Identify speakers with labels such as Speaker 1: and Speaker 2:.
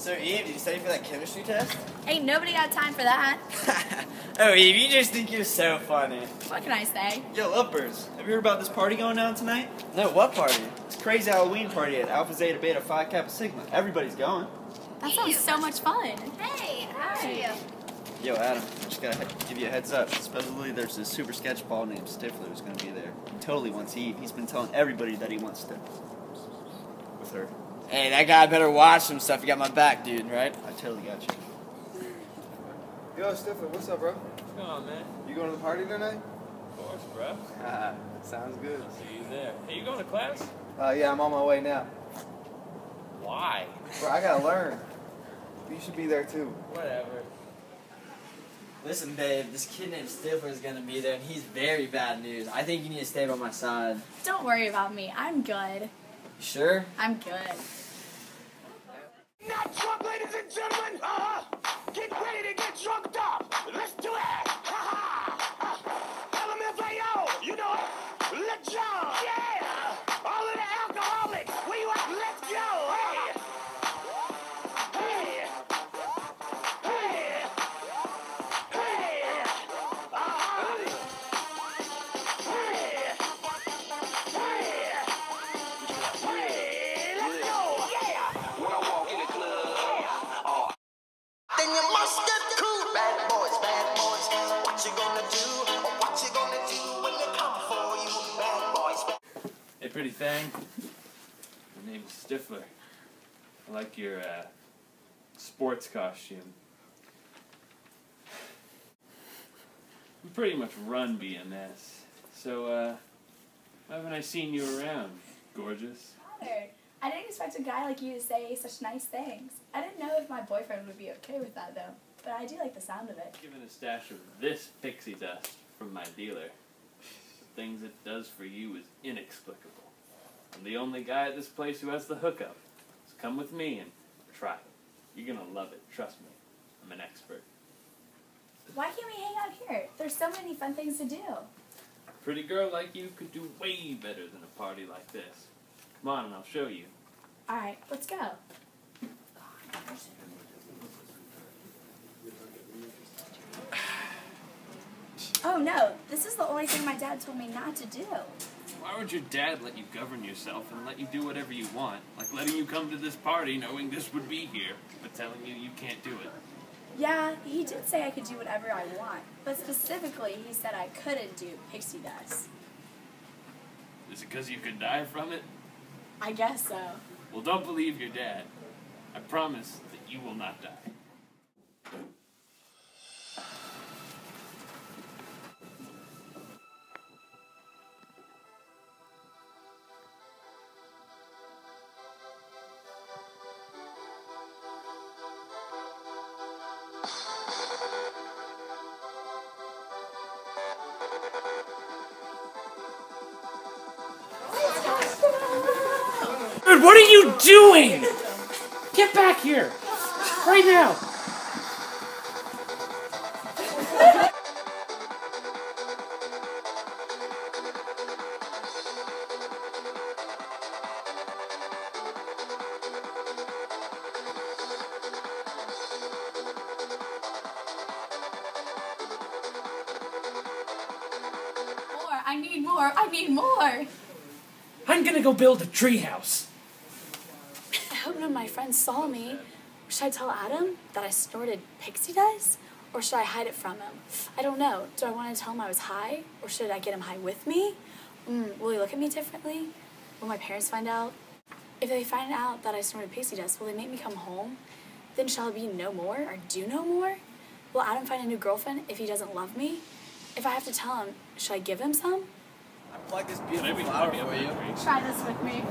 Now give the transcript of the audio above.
Speaker 1: So Eve, did you study for that chemistry test?
Speaker 2: Ain't nobody got time for that.
Speaker 1: oh Eve, you just think you're so funny.
Speaker 2: What can I say?
Speaker 3: Yo, Uppers, have you heard about this party going on tonight?
Speaker 1: No, what party?
Speaker 3: It's a crazy Halloween party at Alpha Zeta Beta Phi Kappa Sigma. Everybody's going.
Speaker 2: That sounds so much fun.
Speaker 4: Hey, how are you?
Speaker 3: Yo, Adam, I just gotta give you a heads up. Supposedly there's this super sketch ball named Stifler who's gonna be there. He totally wants Eve. He's been telling everybody that he wants to. With her.
Speaker 1: Hey, that guy better watch some stuff. You got my back, dude, right?
Speaker 3: I totally got you.
Speaker 5: Yo, Stifler, what's up, bro?
Speaker 6: What's going on, man?
Speaker 5: You going to the party tonight?
Speaker 6: Of course, bro.
Speaker 5: Ah, sounds good.
Speaker 6: See you there. Hey, you going to class?
Speaker 5: Uh, yeah, I'm on my way now.
Speaker 6: Why?
Speaker 5: Bro, I gotta learn. You should be there too.
Speaker 6: Whatever.
Speaker 1: Listen, babe, this kid named Stifler is gonna be there, and he's very bad news. I think you need to stay by my side.
Speaker 2: Don't worry about me. I'm good.
Speaker 1: You sure?
Speaker 2: I'm good.
Speaker 7: Yeah. All of the
Speaker 6: pretty thing. My name's Stifler. I like your uh, sports costume. We pretty much run BMS. So, uh, why haven't I seen you around, gorgeous?
Speaker 2: Honored. I didn't expect a guy like you to say such nice things. I didn't know if my boyfriend would be okay with that though, but I do like the sound of it.
Speaker 6: Given a stash of this pixie dust from my dealer, things it does for you is inexplicable. I'm the only guy at this place who has the hookup. So come with me and try it. You're gonna love it, trust me. I'm an expert.
Speaker 2: Why can't we hang out here? There's so many fun things to do.
Speaker 6: A pretty girl like you could do way better than a party like this. Come on and I'll show you.
Speaker 2: Alright, let's go. Oh no, this is the only thing my dad told me not to do.
Speaker 6: Why would your dad let you govern yourself and let you do whatever you want? Like letting you come to this party knowing this would be here, but telling you you can't do it.
Speaker 2: Yeah, he did say I could do whatever I want, but specifically he said I couldn't do pixie dust.
Speaker 6: Is it because you could die from it?
Speaker 2: I guess so.
Speaker 6: Well, don't believe your dad. I promise that you will not die.
Speaker 8: Dude, what are you doing? Get back here! Right now!
Speaker 2: More, I need more, I need more.
Speaker 8: I'm gonna go build a treehouse.
Speaker 2: I hope none of my friends saw me. Should I tell Adam that I snorted pixie dust? Or should I hide it from him? I don't know. Do I want to tell him I was high? Or should I get him high with me? Mm, will he look at me differently? Will my parents find out? If they find out that I snorted pixie dust, will they make me come home? Then shall I be no more or do no more? Will Adam find a new girlfriend if he doesn't love me? If I have to tell him, should I give him some?
Speaker 1: I plugged this beautiful flower for you.
Speaker 2: Try this with me.